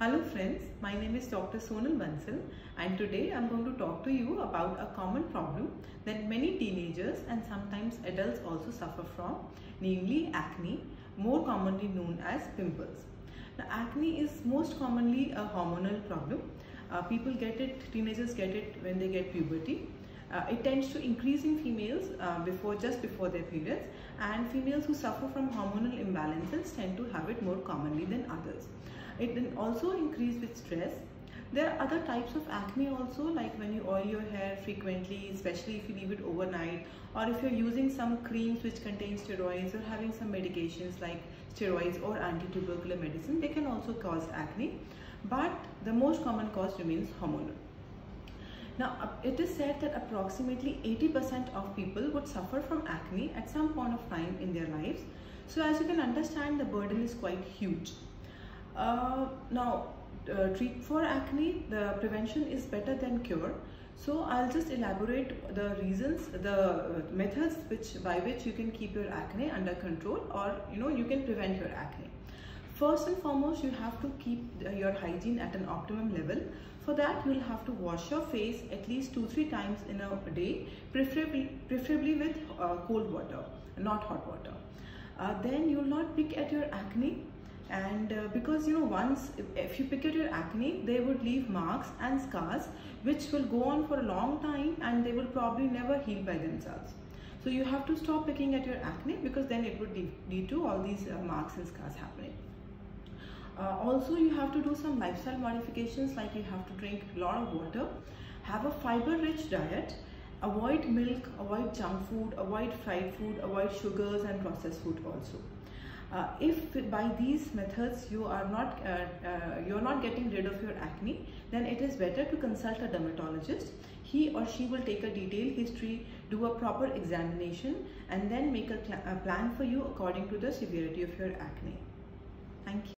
Hello friends, my name is Dr. Sonal Bansal and today I'm going to talk to you about a common problem that many teenagers and sometimes adults also suffer from, namely acne, more commonly known as pimples. Now acne is most commonly a hormonal problem. Uh, people get it, teenagers get it when they get puberty. Uh, it tends to increase in females uh, before just before their periods and females who suffer from hormonal imbalances tend to have it more commonly than others. It can also increase with stress. There are other types of acne also like when you oil your hair frequently, especially if you leave it overnight or if you're using some creams which contain steroids or having some medications like steroids or anti-tubercular medicine, they can also cause acne. But the most common cause remains hormonal. Now, it is said that approximately 80% of people would suffer from acne at some point of time in their lives. So as you can understand, the burden is quite huge. Uh, now, uh, treat for acne, the prevention is better than cure. So I'll just elaborate the reasons, the uh, methods which by which you can keep your acne under control or you know you can prevent your acne. First and foremost, you have to keep your hygiene at an optimum level. For that, you'll have to wash your face at least two, three times in a day, preferably, preferably with uh, cold water, not hot water. Uh, then you'll not pick at your acne and uh, because you know once if, you pick at your acne they would leave marks and scars which will go on for a long time and they will probably never heal by themselves so you have to stop picking at your acne because then it would lead to all these uh, marks and scars happening uh, also you have to do some lifestyle modifications like you have to drink a lot of water. Have a fiber rich diet. Avoid milk avoid junk food avoid fried food avoid sugars and processed food also. Uh, if by these methods you are not uh, uh, you're not getting rid of your acne then it is better to consult a dermatologist. He or she will take a detailed history do a proper examination and then make a, a plan for you according to the severity of your acne. Thank you